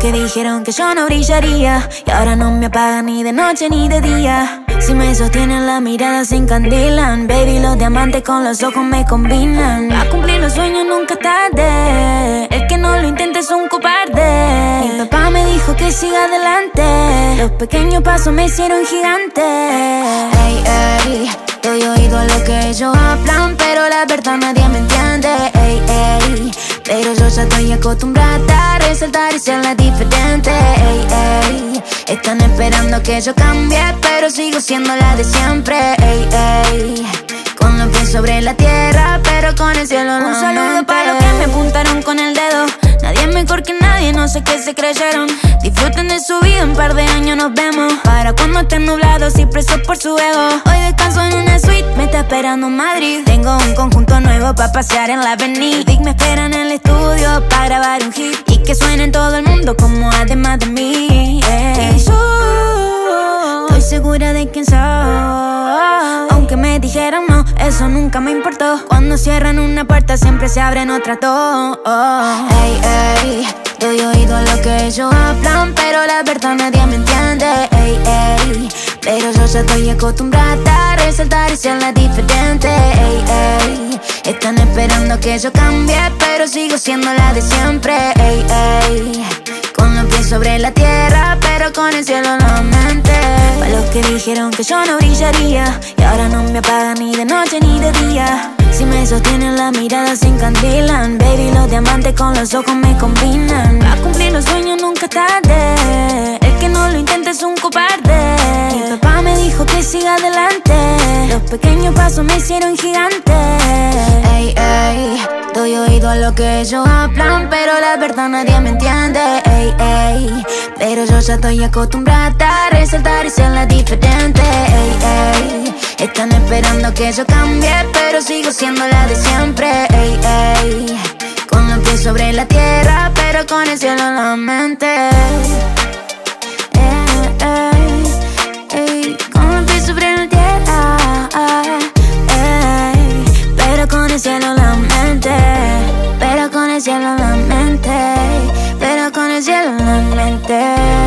que dijeron que yo no brillaría. Y ahora no me apagan ni de noche ni de día. Si me sostienen la mirada se encandilan. Baby, los diamantes con los ojos me combinan. A cumplir los sueños nunca tarde. El que no lo intente es un cobarde. Mi papá me dijo que siga adelante. Los pequeños pasos me hicieron gigante. Ey, ey, doy oído a lo que ellos hablan Pero la verdad nadie me entiende. Ey, ey, pero yo ya estoy acostumbrada a resaltar y ser la diferente. Ey, ey. Están esperando que yo cambie, pero sigo siendo la de siempre. Ey, ey. Con los pies sobre la tierra, pero con el cielo no Un saludo para los que me apuntaron con el dedo. Nadie es mejor que nadie, no sé qué se creyeron. Disfruten de su vida, un par de años nos vemos. Para cuando estén nublados y presos por su ego. Hoy descanso en una suite, me está esperando Madrid. Tengo un conjunto nuevo para pasear en la avenida. Big me espera en el estudio para grabar un hit. Que suene en todo el mundo como además de mí. Y yo estoy segura de quién soy. Aunque me dijeran no, eso nunca me importó. Cuando cierran una puerta, siempre se abren otras dos. Ey, ey, doy oído a lo que ellos hablan, pero la verdad nadie me entiende. Ey, ey, pero yo ya estoy acostumbrada a resaltar y ser la diferente. Ey, ey, están esperando que yo cambie, pero sigo siendo la de siempre. Con los pies sobre la tierra, pero con el cielo en la mente. Para los que dijeron que yo no brillaría, y ahora no me apagan ni de noche ni de día. Si me sostienen la mirada se encandilan Baby, los diamantes con los ojos me combinan A cumplir los sueños nunca tarde pequeños pasos me hicieron gigante. Ey, ey, doy oído a lo que ellos hablan Pero la verdad nadie me entiende. Ey, ey, pero yo ya estoy acostumbrada a resaltar y ser la diferente. Ey, ey, están esperando que yo cambie Pero sigo siendo la de siempre. Ey, ey, con los pies sobre la tierra Pero con el cielo en la mente Cielo en la mente Pero con el cielo en la mente